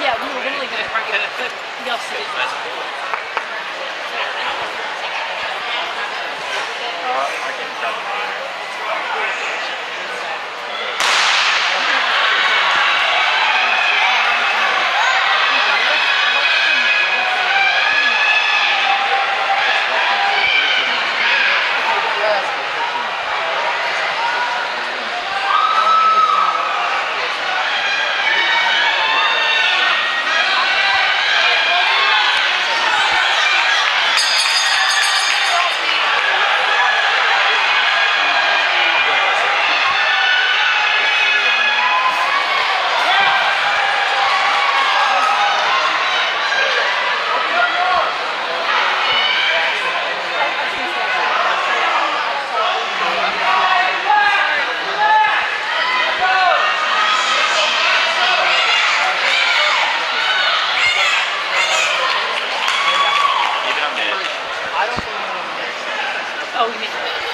Yeah, we were literally going to target Yes, it Oh, you guys